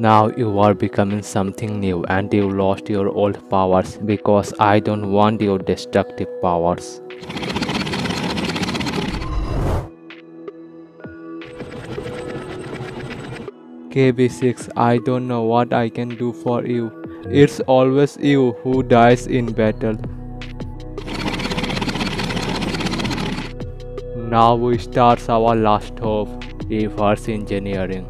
Now you are becoming something new and you lost your old powers because I don't want your destructive powers. KV-6, I don't know what I can do for you. It's always you who dies in battle. Now we start our last hope, reverse engineering.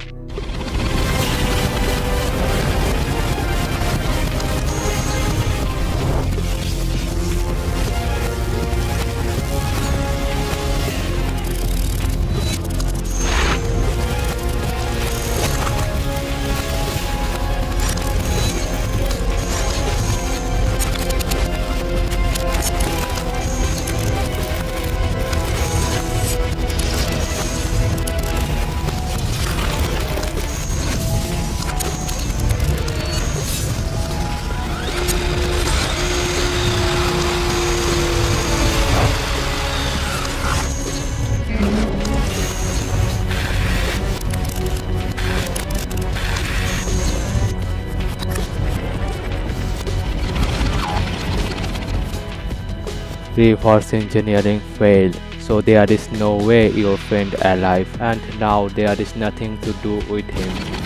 Reverse engineering failed, so there is no way your friend alive and now there is nothing to do with him.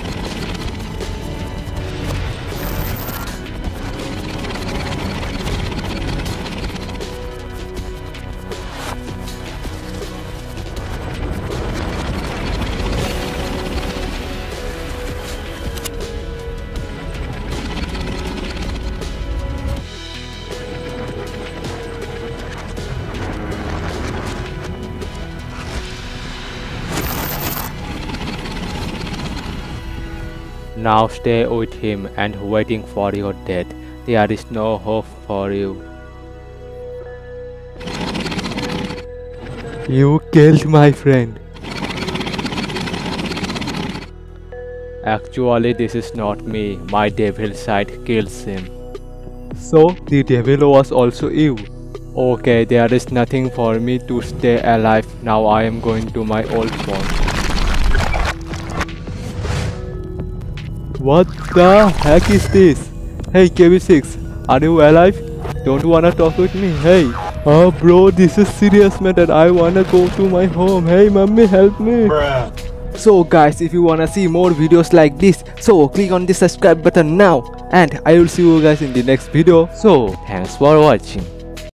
Now stay with him and waiting for your death. There is no hope for you. You killed my friend. Actually, this is not me. My devil side kills him. So, the devil was also you. Okay, there is nothing for me to stay alive. Now I am going to my old form. What the heck is this? Hey KV-6, are you alive? Don't wanna talk with me? Hey, oh bro, this is serious matter. I wanna go to my home. Hey mommy, help me. Bruh. So guys, if you wanna see more videos like this, so click on the subscribe button now. And I will see you guys in the next video. So, thanks for watching.